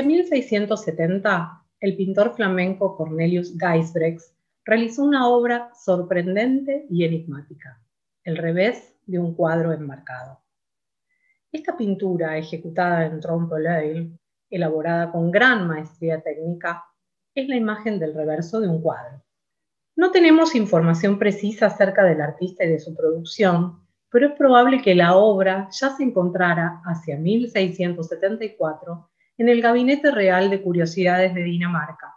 Hacia 1670, el pintor flamenco Cornelius Geisbrecht realizó una obra sorprendente y enigmática, el revés de un cuadro enmarcado. Esta pintura, ejecutada en trompe-l'œil, elaborada con gran maestría técnica, es la imagen del reverso de un cuadro. No tenemos información precisa acerca del artista y de su producción, pero es probable que la obra ya se encontrara hacia 1674 en el Gabinete Real de Curiosidades de Dinamarca,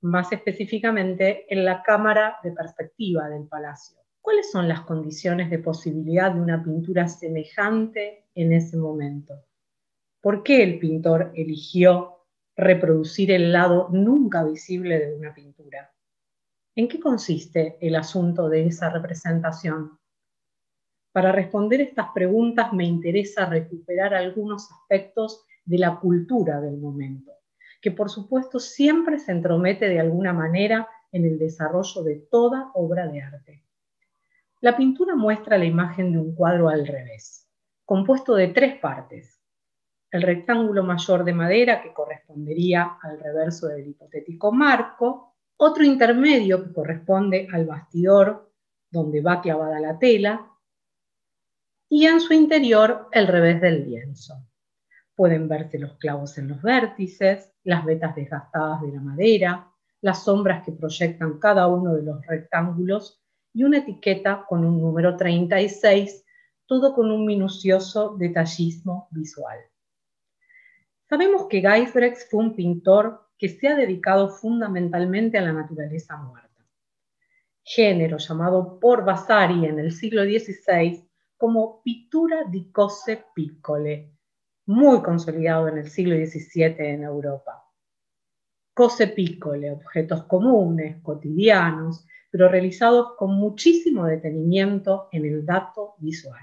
más específicamente en la Cámara de Perspectiva del Palacio. ¿Cuáles son las condiciones de posibilidad de una pintura semejante en ese momento? ¿Por qué el pintor eligió reproducir el lado nunca visible de una pintura? ¿En qué consiste el asunto de esa representación? Para responder estas preguntas me interesa recuperar algunos aspectos de la cultura del momento, que por supuesto siempre se entromete de alguna manera en el desarrollo de toda obra de arte. La pintura muestra la imagen de un cuadro al revés, compuesto de tres partes. El rectángulo mayor de madera que correspondería al reverso del hipotético marco, otro intermedio que corresponde al bastidor donde va clavada la tela y en su interior el revés del lienzo. Pueden verse los clavos en los vértices, las vetas desgastadas de la madera, las sombras que proyectan cada uno de los rectángulos y una etiqueta con un número 36, todo con un minucioso detallismo visual. Sabemos que Geisbrecht fue un pintor que se ha dedicado fundamentalmente a la naturaleza muerta, género llamado por Vasari en el siglo XVI como pittura di cose piccole, muy consolidado en el siglo XVII en Europa. Cose piccole, objetos comunes, cotidianos, pero realizados con muchísimo detenimiento en el dato visual.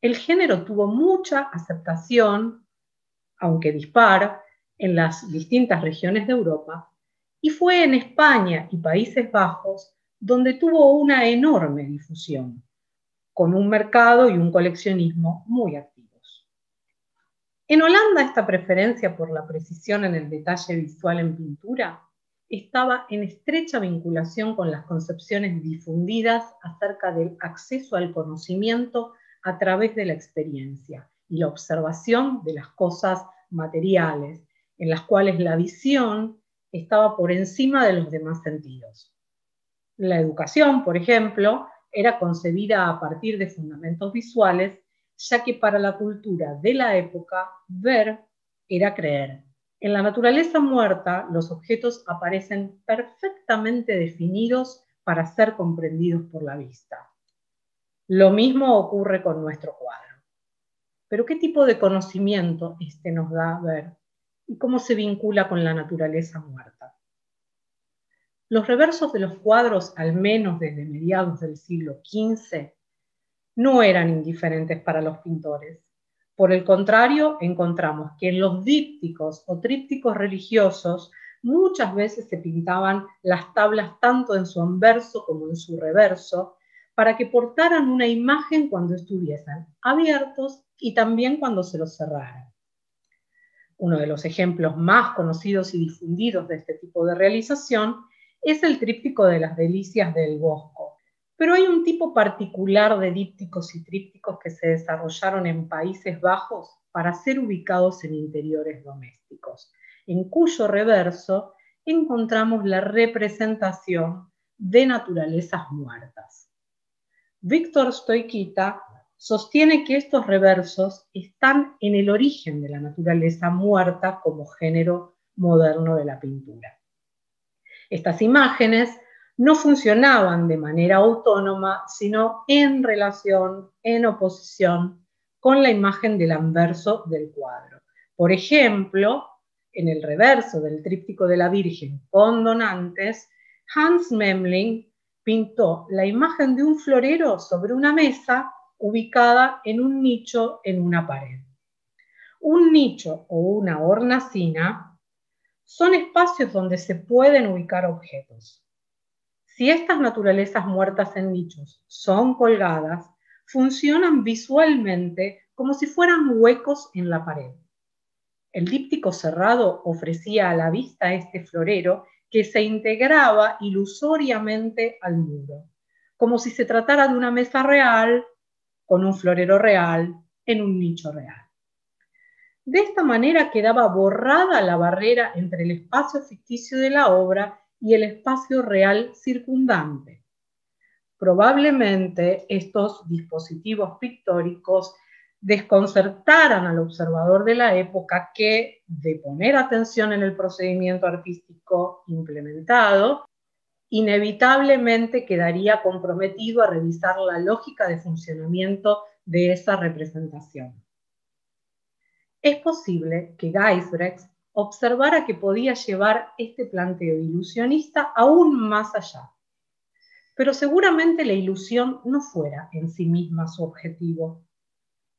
El género tuvo mucha aceptación, aunque dispar, en las distintas regiones de Europa, y fue en España y Países Bajos donde tuvo una enorme difusión con un mercado y un coleccionismo muy activos. En Holanda esta preferencia por la precisión en el detalle visual en pintura estaba en estrecha vinculación con las concepciones difundidas acerca del acceso al conocimiento a través de la experiencia y la observación de las cosas materiales, en las cuales la visión estaba por encima de los demás sentidos. La educación, por ejemplo, era concebida a partir de fundamentos visuales, ya que para la cultura de la época, ver era creer. En la naturaleza muerta, los objetos aparecen perfectamente definidos para ser comprendidos por la vista. Lo mismo ocurre con nuestro cuadro. Pero ¿qué tipo de conocimiento este nos da ver? ¿Y cómo se vincula con la naturaleza muerta? Los reversos de los cuadros, al menos desde mediados del siglo XV, no eran indiferentes para los pintores. Por el contrario, encontramos que en los dípticos o trípticos religiosos muchas veces se pintaban las tablas tanto en su anverso como en su reverso para que portaran una imagen cuando estuviesen abiertos y también cuando se los cerraran. Uno de los ejemplos más conocidos y difundidos de este tipo de realización es el tríptico de las delicias del Bosco. Pero hay un tipo particular de dípticos y trípticos que se desarrollaron en Países Bajos para ser ubicados en interiores domésticos, en cuyo reverso encontramos la representación de naturalezas muertas. Víctor Stoikita sostiene que estos reversos están en el origen de la naturaleza muerta como género moderno de la pintura. Estas imágenes no funcionaban de manera autónoma, sino en relación, en oposición con la imagen del anverso del cuadro. Por ejemplo, en el reverso del tríptico de la Virgen con donantes, Hans Memling pintó la imagen de un florero sobre una mesa ubicada en un nicho en una pared. Un nicho o una hornacina son espacios donde se pueden ubicar objetos. Si estas naturalezas muertas en nichos son colgadas, funcionan visualmente como si fueran huecos en la pared. El díptico cerrado ofrecía a la vista este florero que se integraba ilusoriamente al muro, como si se tratara de una mesa real con un florero real en un nicho real. De esta manera quedaba borrada la barrera entre el espacio ficticio de la obra y el espacio real circundante. Probablemente estos dispositivos pictóricos desconcertaran al observador de la época que, de poner atención en el procedimiento artístico implementado, inevitablemente quedaría comprometido a revisar la lógica de funcionamiento de esa representación. Es posible que Geisbrecht observara que podía llevar este planteo ilusionista aún más allá. Pero seguramente la ilusión no fuera en sí misma su objetivo.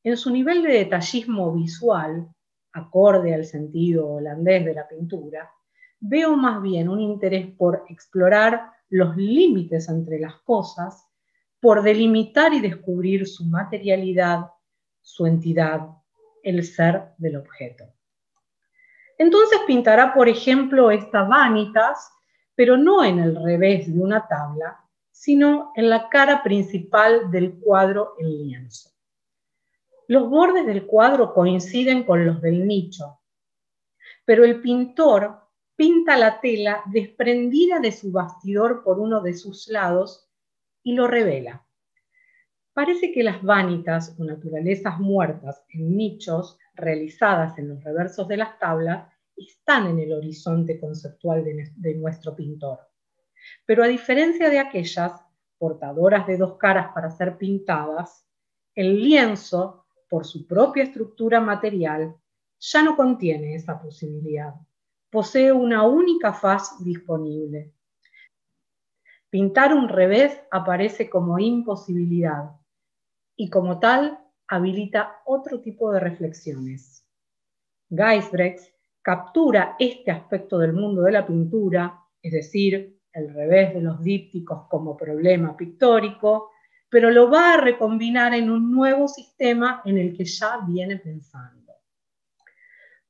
En su nivel de detallismo visual, acorde al sentido holandés de la pintura, veo más bien un interés por explorar los límites entre las cosas, por delimitar y descubrir su materialidad, su entidad, el ser del objeto. Entonces pintará, por ejemplo, estas vanitas, pero no en el revés de una tabla, sino en la cara principal del cuadro en lienzo. Los bordes del cuadro coinciden con los del nicho, pero el pintor pinta la tela desprendida de su bastidor por uno de sus lados y lo revela. Parece que las vanitas o naturalezas muertas en nichos realizadas en los reversos de las tablas están en el horizonte conceptual de, nuestro pintor. Pero a diferencia de aquellas portadoras de dos caras para ser pintadas, el lienzo, por su propia estructura material, ya no contiene esa posibilidad. Posee una única faz disponible. Pintar un revés aparece como imposibilidad y como tal habilita otro tipo de reflexiones. Geisbrecht captura este aspecto del mundo de la pintura, es decir, el revés de los dípticos como problema pictórico, pero lo va a recombinar en un nuevo sistema en el que ya viene pensando.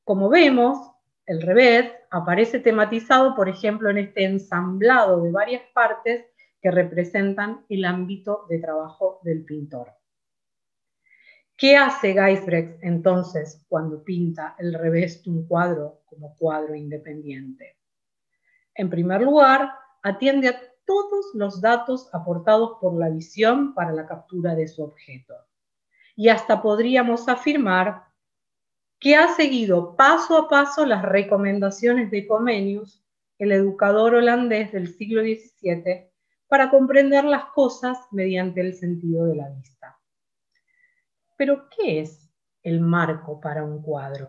Como vemos, el revés aparece tematizado, por ejemplo, en este ensamblado de varias partes que representan el ámbito de trabajo del pintor. ¿Qué hace Geisbrecht entonces cuando pinta el revés de un cuadro como cuadro independiente? En primer lugar, atiende a todos los datos aportados por la visión para la captura de su objeto. Y hasta podríamos afirmar que ha seguido paso a paso las recomendaciones de Comenius, el educador holandés del siglo XVII, para comprender las cosas mediante el sentido de la vista. Pero, ¿qué es el marco para un cuadro?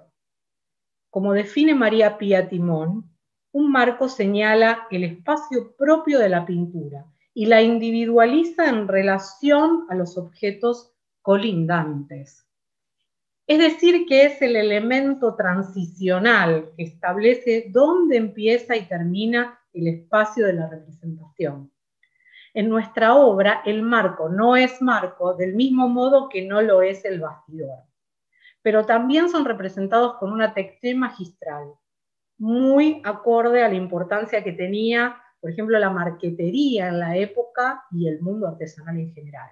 Como define María Pía Timón, un marco señala el espacio propio de la pintura y la individualiza en relación a los objetos colindantes. Es decir, que es el elemento transicional que establece dónde empieza y termina el espacio de la representación en nuestra obra el marco no es marco del mismo modo que no lo es el bastidor, pero también son representados con una textura magistral, muy acorde a la importancia que tenía, por ejemplo, la marquetería en la época y el mundo artesanal en general.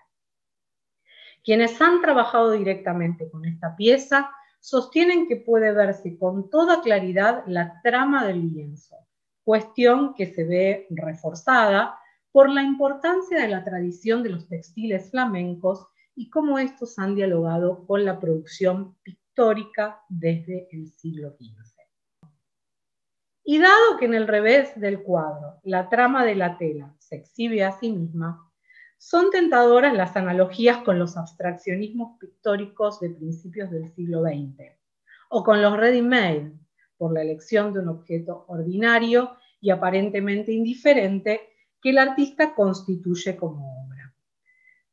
Quienes han trabajado directamente con esta pieza sostienen que puede verse con toda claridad la trama del lienzo, cuestión que se ve reforzada por la importancia de la tradición de los textiles flamencos y cómo estos han dialogado con la producción pictórica desde el siglo XV. Y dado que en el revés del cuadro la trama de la tela se exhibe a sí misma, son tentadoras las analogías con los abstraccionismos pictóricos de principios del siglo XX, o con los ready-made, por la elección de un objeto ordinario y aparentemente indiferente que el artista constituye como obra.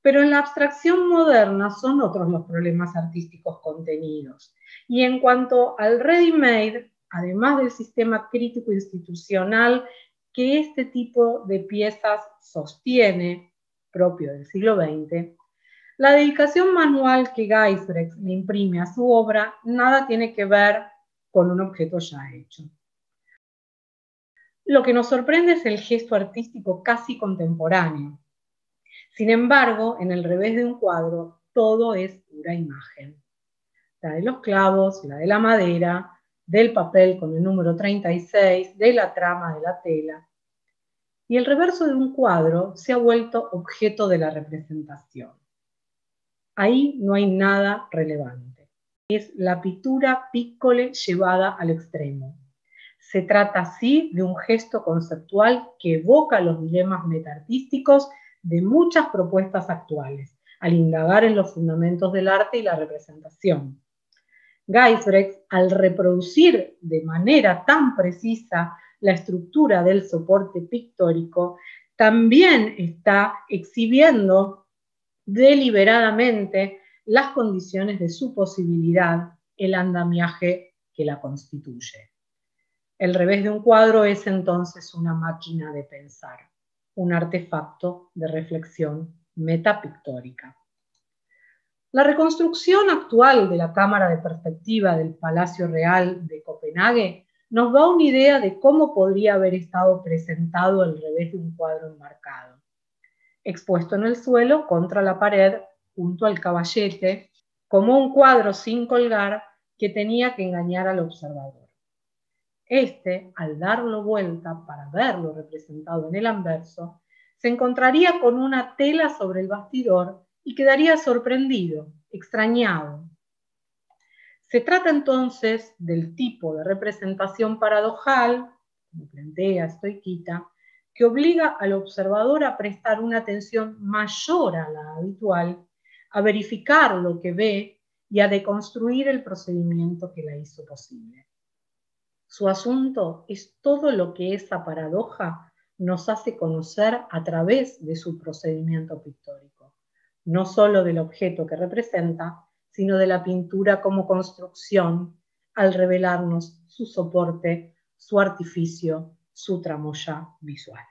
Pero en la abstracción moderna son otros los problemas artísticos contenidos. Y en cuanto al ready-made, además del sistema crítico institucional que este tipo de piezas sostiene, propio del siglo XX, la dedicación manual que Geisbrecht le imprime a su obra nada tiene que ver con un objeto ya hecho. Lo que nos sorprende es el gesto artístico casi contemporáneo. Sin embargo, en el revés de un cuadro, todo es pura imagen. La de los clavos, la de la madera, del papel con el número 36, de la trama de la tela. Y el reverso de un cuadro se ha vuelto objeto de la representación. Ahí no hay nada relevante. Es la pintura piccole llevada al extremo. Se trata así de un gesto conceptual que evoca los dilemas metartísticos de muchas propuestas actuales, al indagar en los fundamentos del arte y la representación. Geisbrecht, al reproducir de manera tan precisa la estructura del soporte pictórico, también está exhibiendo deliberadamente las condiciones de su posibilidad, el andamiaje que la constituye. El revés de un cuadro es entonces una máquina de pensar, un artefacto de reflexión metapictórica. La reconstrucción actual de la cámara de perspectiva del Palacio Real de Copenhague nos da una idea de cómo podría haber estado presentado el revés de un cuadro enmarcado, expuesto en el suelo contra la pared junto al caballete, como un cuadro sin colgar que tenía que engañar al observador. Este, al darlo vuelta para verlo representado en el anverso, se encontraría con una tela sobre el bastidor y quedaría sorprendido, extrañado. Se trata entonces del tipo de representación paradojal, como plantea Stoikita, que obliga al observador a prestar una atención mayor a la habitual, a verificar lo que ve y a deconstruir el procedimiento que la hizo posible. Su asunto es todo lo que esa paradoja nos hace conocer a través de su procedimiento pictórico, no solo del objeto que representa, sino de la pintura como construcción, al revelarnos su soporte, su artificio, su tramoya visual.